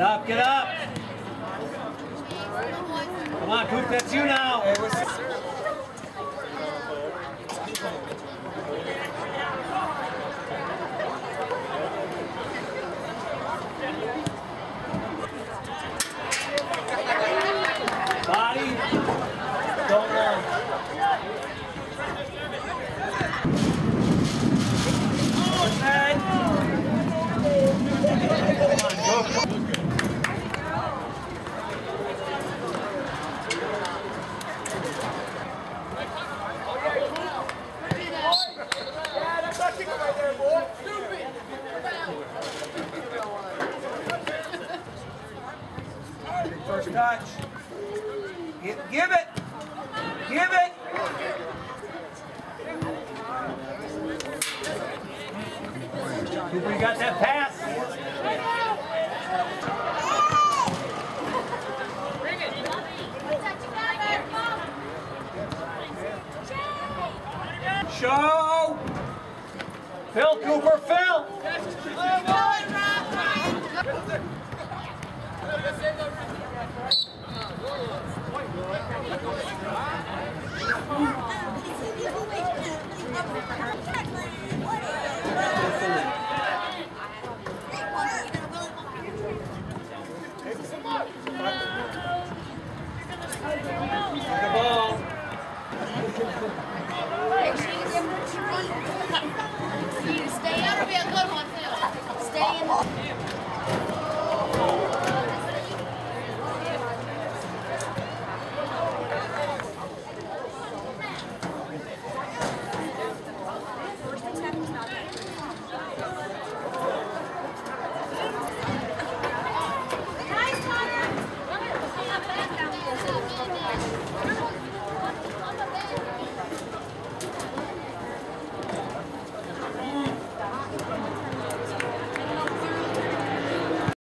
Get up, get up. Come on, Coop, that's you now. First touch. Give, give it. Give it. We got that pass. Show! Phil Cooper, Phil!